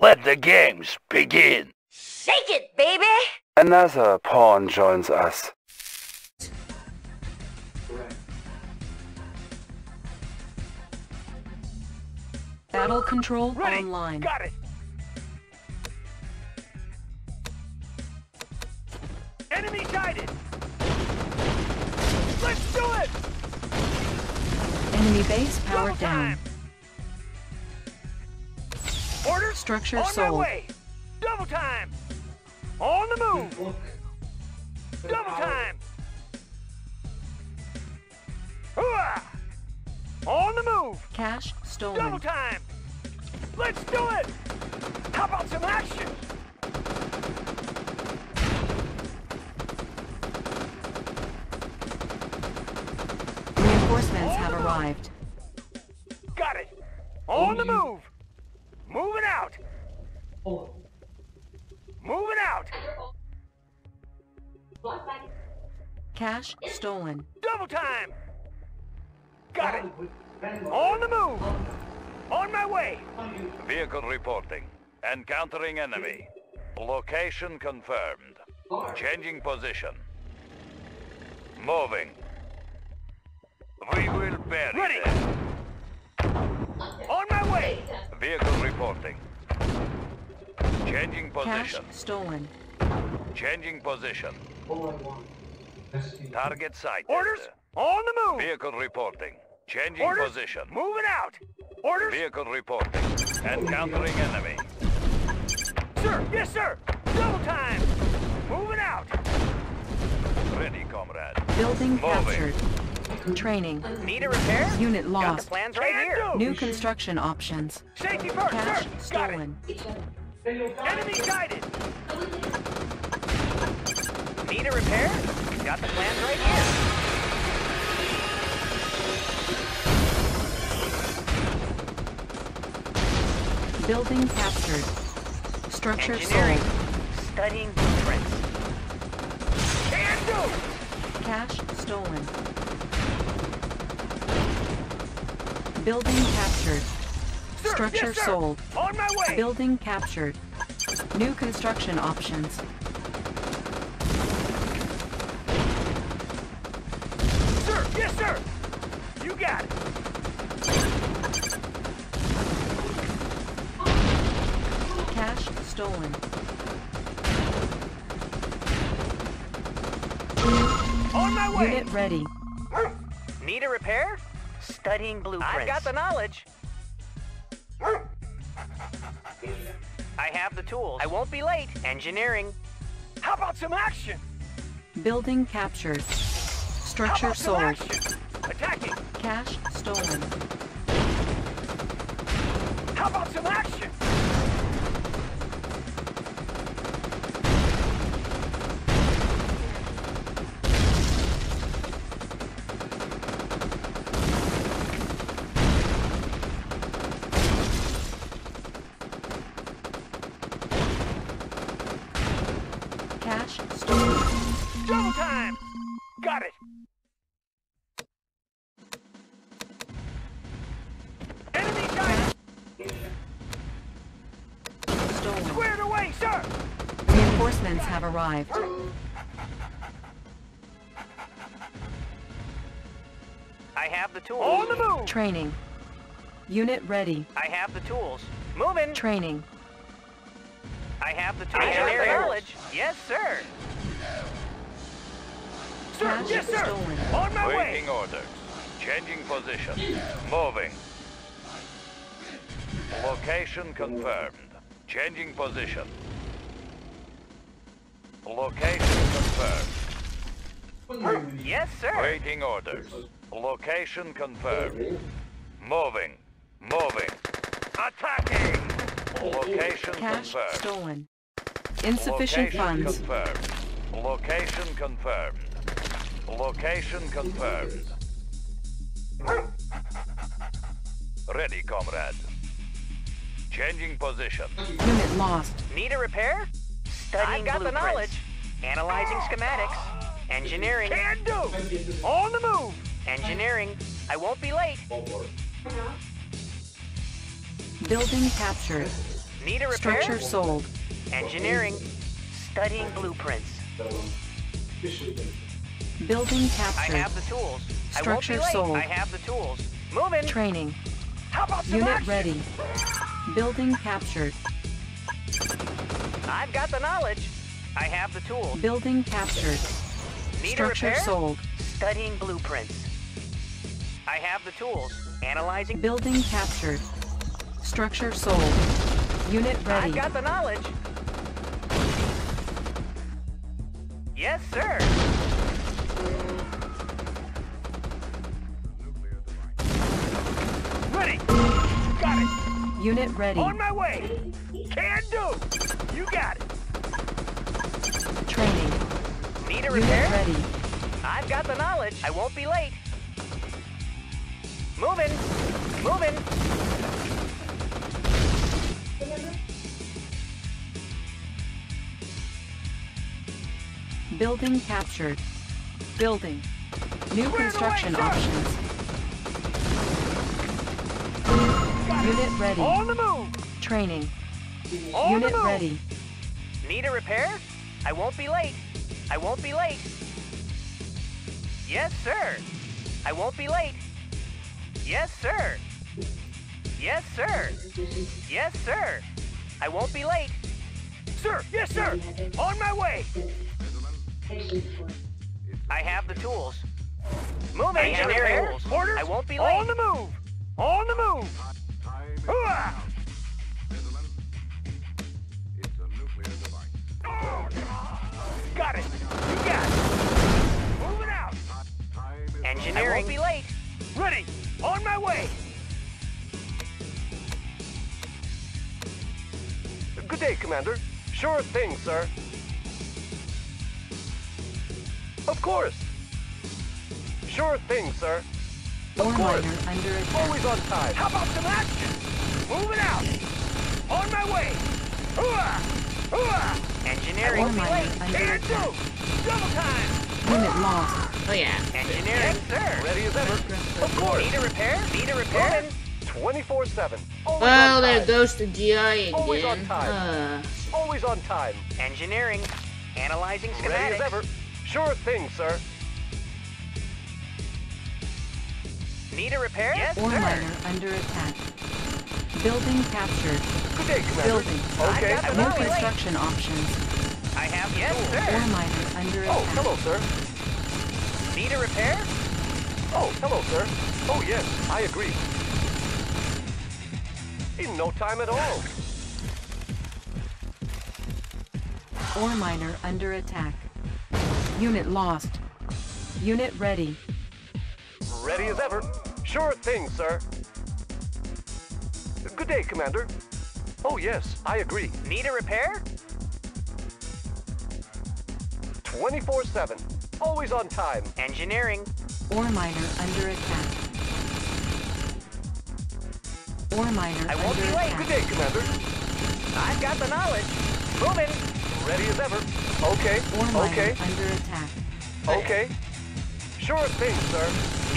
Let the games begin. Shake it, baby! Another pawn joins us. Battle control Ready. online. Got it. Enemy guided. Let's do it. Enemy base powered Double down. time. Orders. Structure On my way. Double time. On the move. Double time. Hooah! On the move. Cash stolen. Double time! Let's do it! How about some action? Reinforcements have arrived. Got it! On the move! Moving out! Moving out! Cash stolen. Double time! Got it! On the move! On my way! Vehicle reporting. Encountering enemy. Location confirmed. Changing position. Moving. We will bury Ready. them. On my way! Vehicle reporting. Changing position. Cash position. stolen. Changing position. Target sight. Orders! On the move! Vehicle reporting. Changing Orders! position. Moving out! Orders! Vehicle reporting. Encountering enemy. Sir! Yes, sir! Double time! Moving out! Ready, comrade. Building Moving. captured. Training. Need a repair? Unit Got the lost. plans right Can here. do. New construction options. Safety first, Cash sir. Stolen. Enemy sighted. Need a repair? Got the plans right here. Building captured. Structure sold. Studying blueprints. Can do. Cash stolen. Building captured. Sir, Structure yes, sold. On my way. Building captured. New construction options. Sir, yes, sir. You got it. Cash stolen. On my way. Unit ready. Need a repair? Studying blueprints. I've got the knowledge. I have the tools. I won't be late. Engineering. How about some action? Building captured. How Structure sold. action? Attacking. Cash stolen. How about some action? Reinforcements have arrived. I have the tools. On the move! Training. Unit ready. I have the tools. Moving! Training. I have the tools. Engineering knowledge. Yes, sir. Sir, Cash yes, sir. stolen. On my way. Waiting orders. Changing position. Moving. Location confirmed. Changing position. Location confirmed. Yes, sir. Waiting orders. Location confirmed. Moving. Moving. Attacking! Location Cash confirmed. stolen. Insufficient Location funds. confirmed. Location confirmed. Location confirmed. Ready, comrade. Changing position. Unit lost. Need a repair? Studying I've got the knowledge. Analyzing schematics. Engineering. Can do. On the move. Engineering. I won't be late. Building captured. Need a repair? Structure sold. Engineering. Studying blueprints. Building captured. I have the tools. I won't be Structure late. sold. I have the tools. Moving. Training. How about Unit action? ready. Building captured. I've got the knowledge. I have the tools. Building captured. Need Structure repair? sold. Studying blueprints. I have the tools. Analyzing. Building captured. Structure sold. Unit ready. I've got the knowledge. Yes, sir. Unit ready. On my way. Can do. You got it. Training. Need a Unit repair? ready. I've got the knowledge. I won't be late. Moving. Moving. Building captured. Building. New construction options. Unit ready. On the move. Training. On Unit the move. ready. Need a repair? I won't be late. I won't be late. Yes, sir. I won't be late. Yes, sir. Yes, sir. Yes, sir. I won't be late. Sir, yes, sir. On my way. I have the tools. Moving. Engineering. Orders. I won't be late. On the move. On the move. Hooah! Got it. You got it. Moving out. Engineering. I won't be late. Ready. On my way. Good day, Commander. Sure thing, sir. Of course. Sure thing, sir. Of course. miner under. Always on time. How about some action? Moving out. On my way. Hooah! Hooah! Engineering. Ore Won't be miner late. under Can attack. do. Double time. Unit lost. Oh yeah. Engineering, sir. Ready as ever. Of course. Need a repair? Need a repair? 24-7. Always Well, on there time. goes the GI Always on time. Uh, Always on time. Engineering. Analyzing schematics. Ready as ever. Sure thing, sir. Need a repair? Yes, Ore sir. miner under attack. Building captured. Good day, Commander. Building. Okay. I got New construction options. I have yes, Ore sir. miner under Oh, attack. hello, sir. Need a repair? Oh, hello, sir. Oh, yes, I agree. In no time at all. Ore miner under attack. Unit lost. Unit ready. Ready as ever. Sure thing, sir. Good day, Commander. Oh, yes, I agree. Need a repair? 24-7. Always on time. Engineering. Ore miner under attack. Ore miner I won't under be late. Good day, Commander. I've got the knowledge. Moving. Ready as ever. Okay, Ore miner okay, under attack. okay. Sure thing, sir.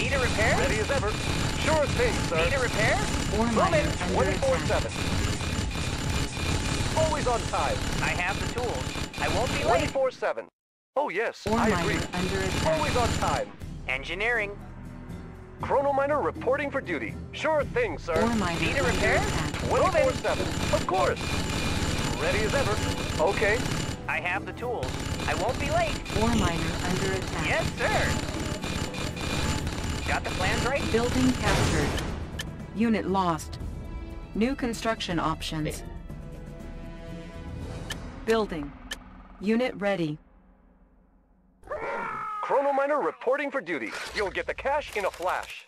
Need a repair? Ready as ever. Sure thing, sir. Need a repair? Ore miner Moving. 24-7. Always on time. I have the tools. I won't be late. 24-7. Oh, yes, Ore I agree. miner under attack. Always on time. Engineering. Chrono Miner reporting for duty. Sure thing, sir. Ore miner Need a repair? 24-7. Of course. Ready as ever. Okay. I have the tools. I won't be late. Ore miner under attack. Yes, sir. Got the plans right? Building captured. Unit lost. New construction options. Building. Unit ready. Chrono Miner reporting for duty. You'll get the cash in a flash.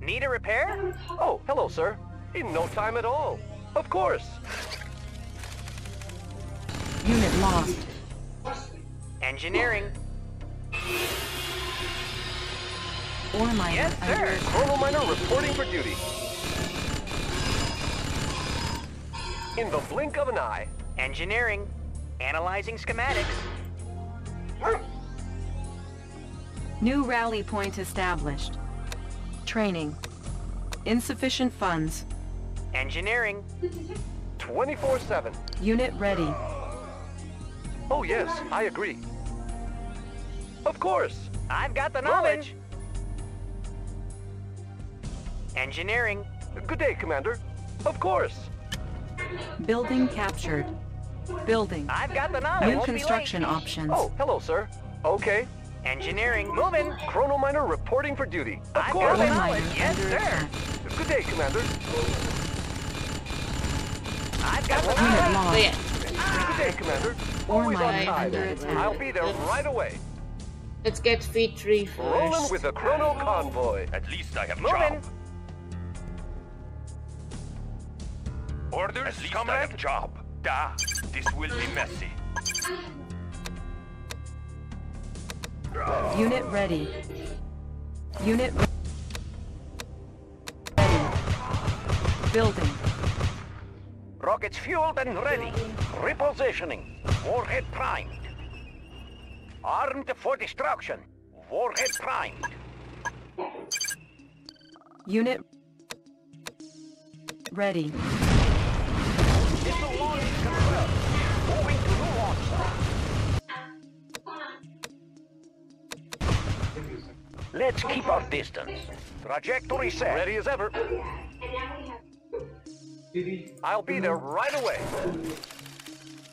Need a repair? Oh, hello, sir. In no time at all. Of course. Unit lost. Engineering. Ore miner Yes, under sir. attack. Chrono Miner reporting for duty. In the blink of an eye. Engineering. Analyzing schematics. New rally point established. Training. Insufficient funds. Engineering. 24-7. Unit ready. Oh, yes, I agree. Of course. I've got the knowledge. Engineering. Good day, Commander. Of course. Building captured. Building. I've got the knowledge. New construction options. Oh, hello, sir. Okay. Engineering. Moving. Chrono Miner reporting for duty. Of I've course. got the knowledge. Yes, sir. Good day, Commander. I've got the Unit knowledge. lost. yeah, Good day, Commander. Ore Always on under attack. I'll be there right away. let's get feed three Rolling with the Chrono Convoy. At least I have Moving. job. Orders, At least I have job. Da, this will be messy. Unit ready. Unit ready. Building. Rockets fueled and ready. Repositioning. Warhead primed. Armed for destruction. Warhead primed. Unit ready. Missile launch confirmed. Moving to new launch site. Let's keep our distance. Trajectory set. Ready as ever. I'll be there right away.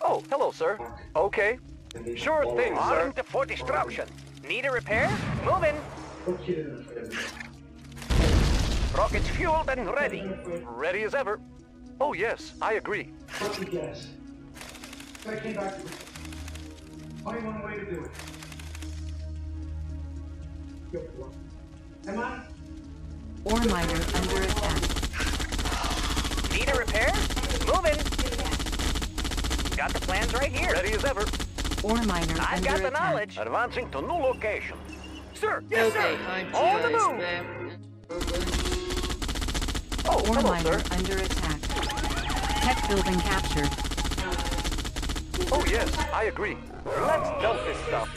Oh, hello, sir. Okay. Sure thing, sir. Armed for destruction. Need a repair? Moving. Rockets fueled and ready. Ready as ever. Oh, yes, I agree. Yes. So I came back to Only one way to do it. Go for it. Come on. Ore miner under attack. Need a repair? Moving. Got the plans right here. Ready as ever. Ore miner I've under got the attack. knowledge. Advancing to new location. Sir, yes, Okay, sir. time On the move. map. Oh, Ore hello, miner sir. under attack. Tech building captured. Oh, yes, I agree. Let's dump this stuff.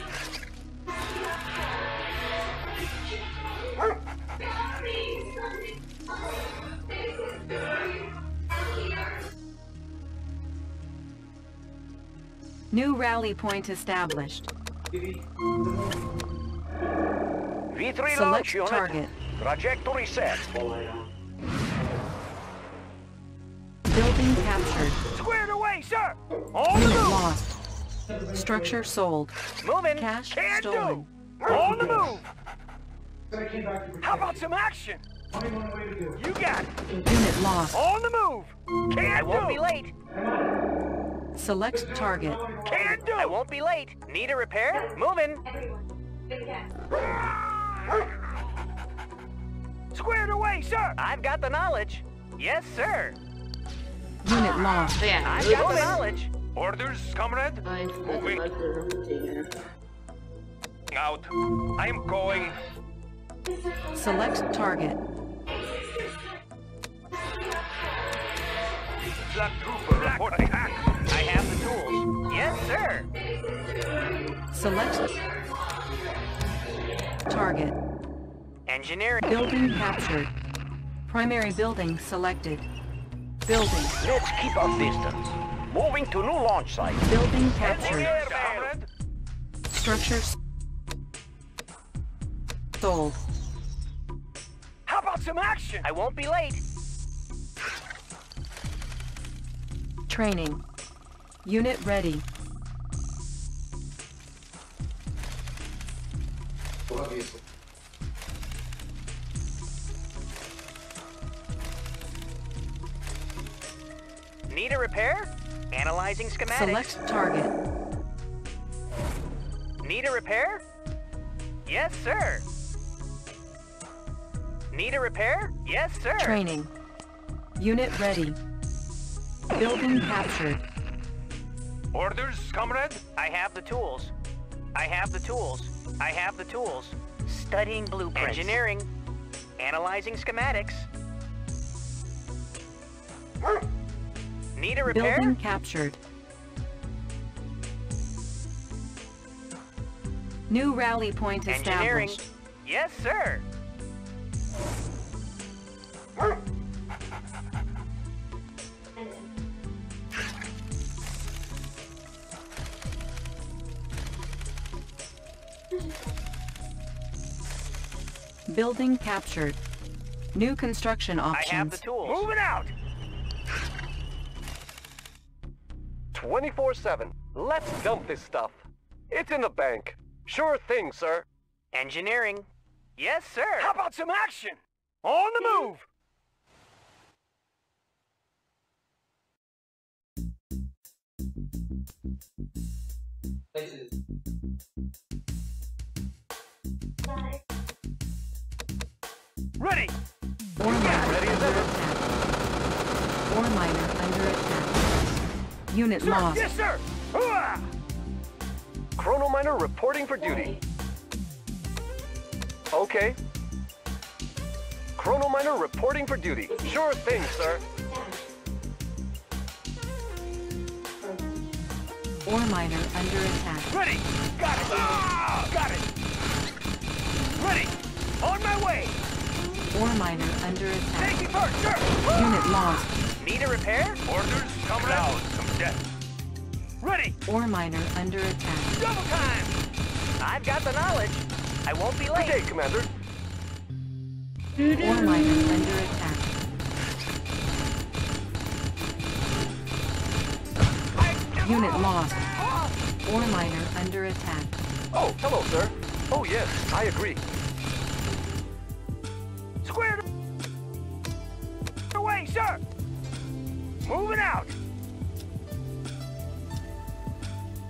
New rally point established. V3 launch Select unit. target. Trajectory set. Building captured. Squared away, sir. On the Unit move. lost. Structure sold. Moving. Cash Can stolen. do. On the move. So I came back to How about some action? Only one way to do it. You got it. Unit lost. On the move. Can I won't be late. Select target. Can do. I won't be late. Need a repair? Moving. Squared away, sir. I've got the knowledge. Yes, sir. Unit lost. Yeah, I've got the knowledge. Orders, comrade. I've got Moving. like the container. Out. I'm going. Select target. Flak Trooper reporting. I have the tools. Sir. Select target. Engineering. Building captured. Primary building selected. Building. Let's keep our distance. Moving to new launch site. Building captured. Structures sold. How about some action? I won't be late. Training. Unit ready. Need a repair? Analyzing schematics. Select target. Need a repair? Yes, sir. Need a repair? Yes, sir. Training. Unit ready. Building captured. Orders, comrade. I have the tools. I have the tools. I have the tools. Studying blueprints. Engineering. Analyzing schematics. Need a repair? Building captured. New rally point Engineering. established. Yes, sir. Building captured. New construction options. I have the options. tools. Moving out. 24-7. Let's dump this stuff. It's in the bank. Sure thing, sir. Engineering. Yes, sir. How about some action? On the move! Ready! Ore miner Ready as under ever. attack. Ore miner under attack. Unit Sir, lost. yes, sir! Hooah! Chrono Miner reporting for duty. Okay. Chrono Miner reporting for duty. Sure thing, sir. Ore miner under attack. Ready! Got it! Ah, got it! Ready! On my way! Ore miner under attack. Taking first, sir! Unit lost. Need a repair? Orders, come down. Some death. Ready! Ore miner under attack. Double time! I've got the knowledge. I won't be late. Good day, Commander. Ore miner under attack. Unit lost. Ore miner under attack. Oh, hello, sir. Oh, yes, I agree. Out!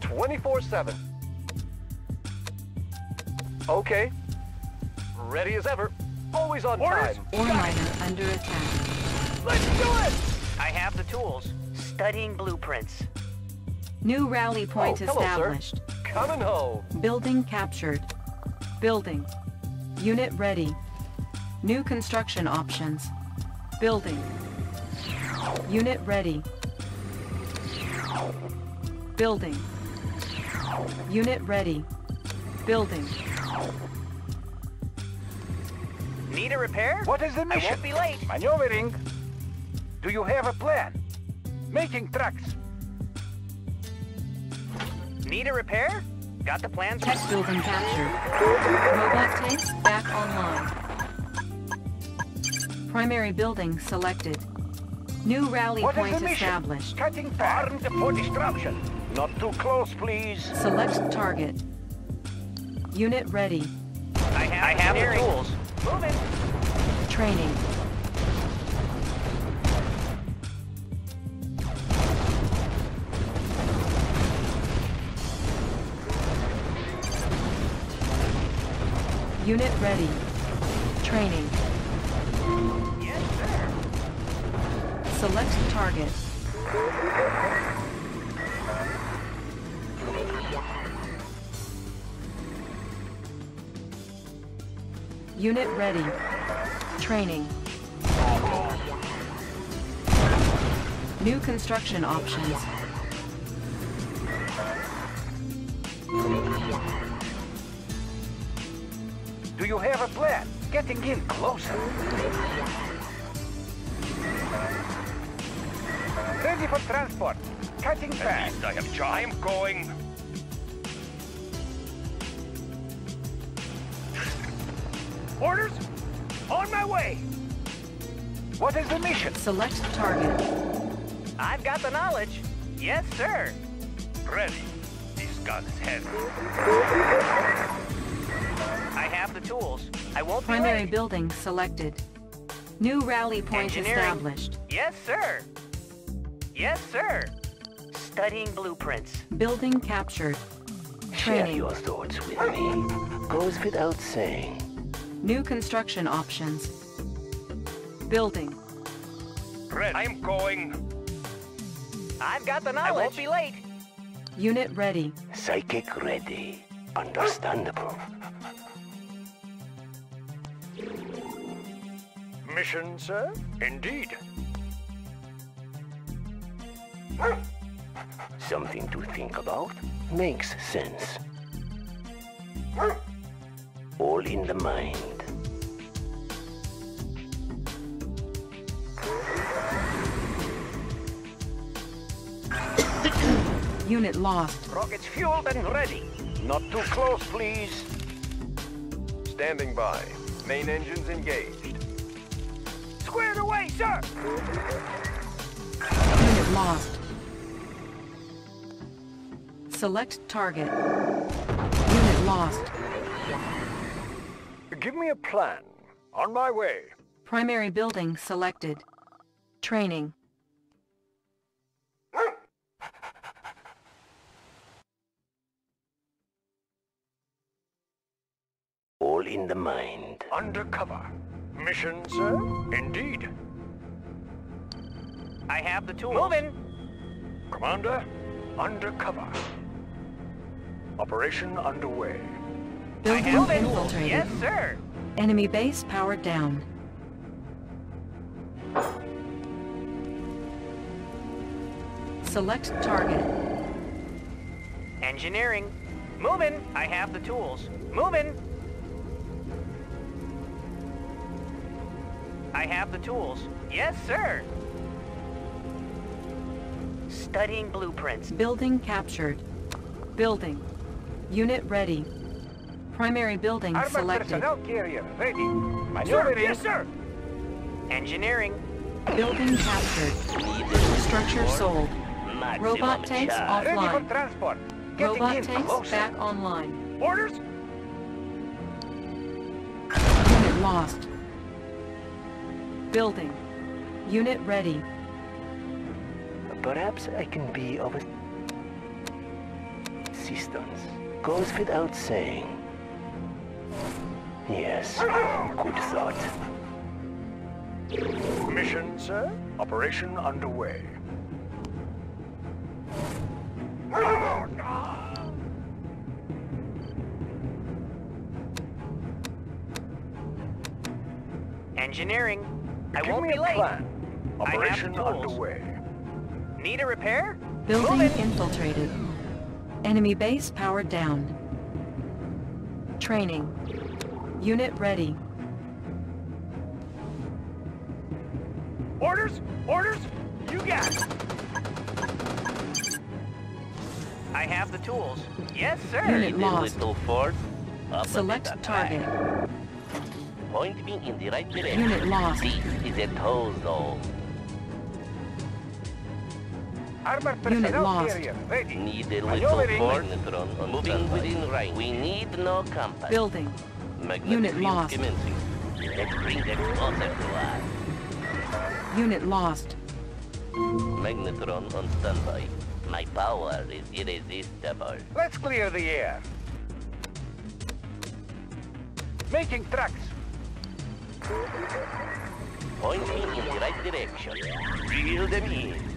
24-7. Okay. Ready as ever. Always on Orders. time. Ore miner under attack. Let's do it! I have the tools. Studying blueprints. New rally oh, point Oh, hello, sir. established. Coming home. Building captured. Building. Unit ready. New construction options. Building. Unit ready. Building. Unit ready. Building. Need a repair? What is the mission? I mission? won't be late. Maneuvering. Do you have a plan? Making tracks. Need a repair? Got the plans? Tech building captured. Robot tanks back online. Primary building selected. New rally What is point the established. Cutting armed for destruction. Not too close, please. Select target. Unit ready. I have, I have the tools. Moving. Training. Unit ready. Training. Select target. Unit ready. Training. New construction options. Do you have a plan? Getting in closer. Transport. Cutting back. I have time going. Orders? On my way. What is the mission? Select target. I've got the knowledge. Yes, sir. Ready. This gun's heavy. I have the tools. I won't be Primary late. building selected. New rally point established. Yes, sir. Yes, sir. Studying blueprints. Building captured. Training. Share your thoughts with me. Goes without saying. New construction options. Building. Ready. I'm going. I've got the knowledge. I won't be late. Unit ready. Psychic ready. Understandable. Mission, sir? Indeed. Something to think about. Makes sense. All in the mind. Unit lost. Rockets fueled and ready. Not too close, please. Standing by. Main engines engaged. Squared away, sir! Unit lost. Select target. Unit lost. Give me a plan. On my way. Primary building selected. Training. All in the mind. Undercover. Mission, sir? Indeed. I have the tools. Moving. Commander, undercover. Operation underway. Building infiltrated. Yes, sir. Enemy base powered down. Select target. Engineering. Moving. I have the tools. Moving. I have the tools. Yes, sir. Studying blueprints. Building captured. Building. Unit ready. Primary building selected. carrier ready. Sir, yes, sir. Engineering. Building captured. Structure sold. Robot tanks charge. Ready for offline. transport. Getting Robot in tanks oh, closer. back online. Orders? Unit lost. Building. Unit ready. Perhaps I can be of assistance. Goes without saying. Yes, good thought. Mission, sir? Operation underway. Engineering. I Give won't me be a late. plan. I have Operation tools. underway. Need a repair? Building Moving. infiltrated. Enemy base powered down. Training. Unit ready. Orders? Orders? You got it. I have the tools. Yes, sir. Unit lost. Little force. Select target. Point me in the right direction. Unit lost. This is a tow zone. Armored Unit lost. ready. Need a little Maneuvering. force. Magnetron on Moving within range. We need no compass. Building. Magnetic Unit field lost. commencing. Let's bring them closer to us. Unit lost. Magnetron on standby. My power is irresistible. Let's clear the air. Making tracks. Point me in the right direction. Reel them in.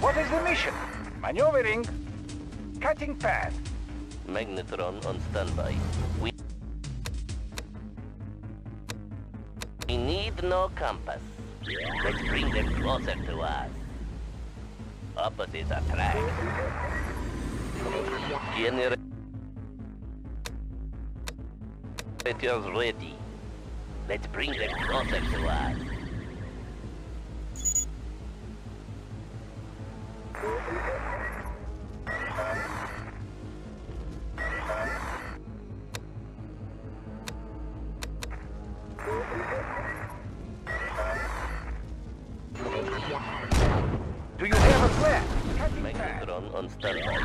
What is the mission? Maneuvering. Cutting path. Magnetron on standby. We We need no compass. Let's bring them closer to us. Opposites attract. Generators ready. Let's bring them closer to us. Do you have a plan? Cutting path. Magnetron on standby.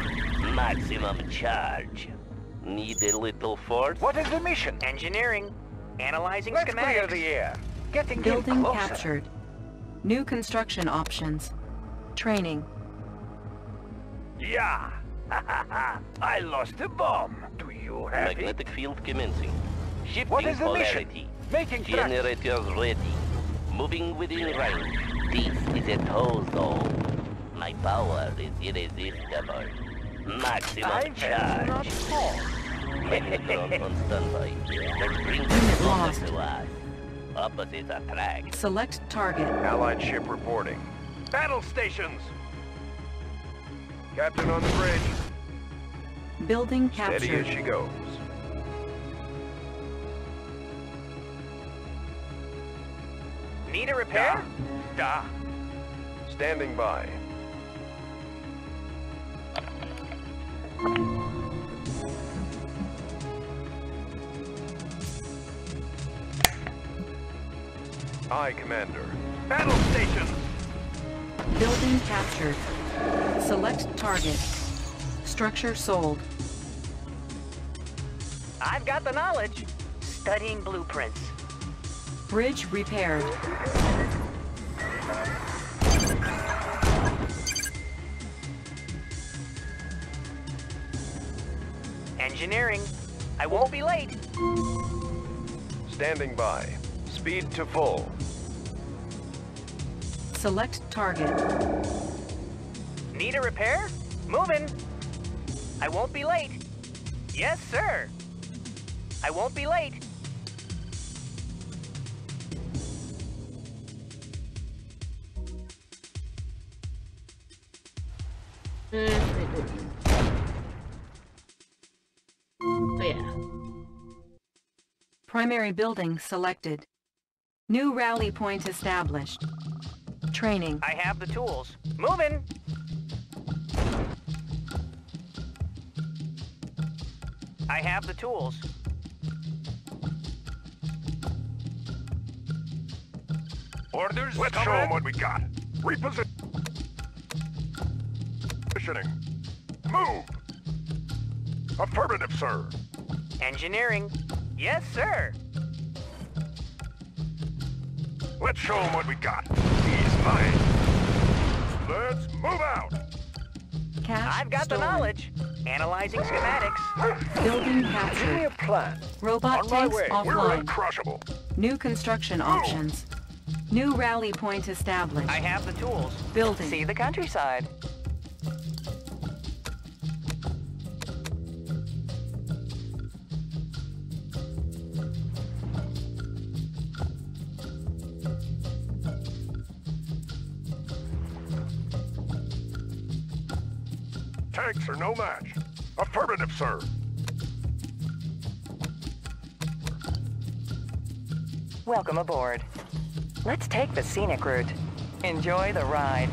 Maximum charge. Need a little force? What is the mission? Engineering. Analyzing Let's clear the air. Getting Building captured. New construction options. Training. Yeah. I lost a bomb. Do you have it? Magnetic field commencing. Shifting What is the mission? polarity. Making tracks. Generators ready. Moving within range. This is a tow zone. My power is irresistible. Maximum I've had not charge. call. Magnetron on standby. Let's bring Unit them lost. closer to us. Opposites attract. Select target. Allied ship reporting. Battle stations. Captain on the bridge. Building captured. Steady as she goes. Need a repair? Da. Standing by. Aye, Commander. Battle stations. Building captured. Select target. Structure sold. I've got the knowledge. Studying blueprints. Bridge repaired. Engineering. I won't be late. Standing by. Speed to full. Select target. Need a repair? Moving. I won't be late. Yes, sir. I won't be late. I don't know. Oh yeah. Primary building selected. New rally point established. Training. I have the tools. Moving. I have the tools. Orders, Let's show comrade? what we got. Repositioning. Move. Affirmative, sir. Engineering. Yes, sir. Let's show him what we got. He's mine. Let's move out. Cash I've got stolen. the knowledge. Analyzing schematics. Building Give me captured. a plan. Robot On my tanks way. We're offline. uncrushable. New construction options. New rally point established. I have the tools. Building. See the countryside. Affirmative, sir. Welcome aboard. Let's take the scenic route. Enjoy the ride.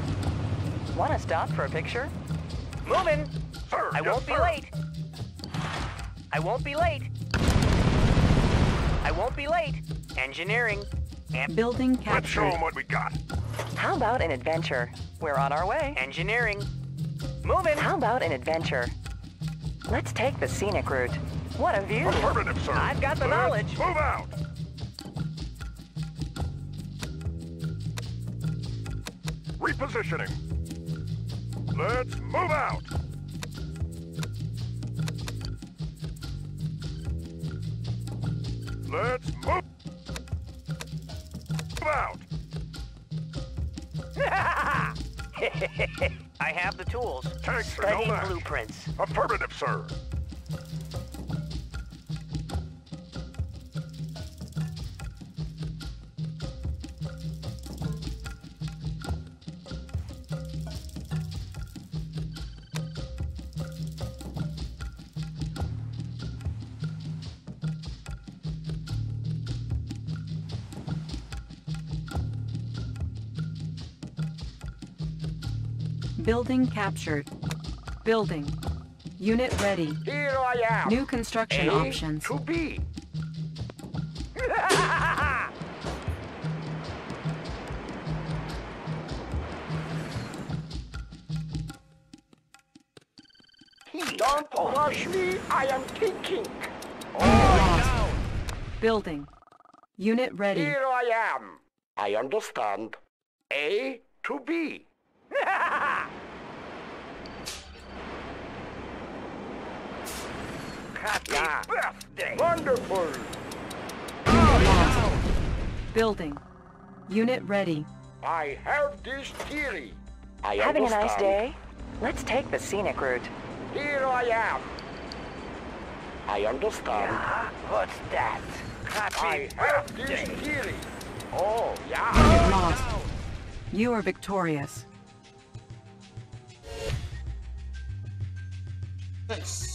Want to stop for a picture? Moving. Sir, I yes, won't be sir. late. I won't be late. I won't be late. Engineering. And Building Let's show captured. him what we got. How about an adventure? We're on our way. engineering. Moving. How about an adventure? Let's take the scenic route. What a view! Affirmative, sir. I've got the Let's knowledge. Move out. Repositioning. Let's move out. I have the tools. Tanks are no Studying match. blueprints. Affirmative, sir. Building captured. Building. Unit ready. Here I am. New construction options. To be. Don't rush me. I am thinking. Lost. Building. Unit ready. Here I am. I understand. A to B. Happy birthday. Wonderful. Lost. Building. Unit ready. I have this theory. I Having a nice day? Let's take the scenic route. Here I am. I understand. What's that? Happy birthday. theory. Oh, yeah. Lost. You are victorious. Nice.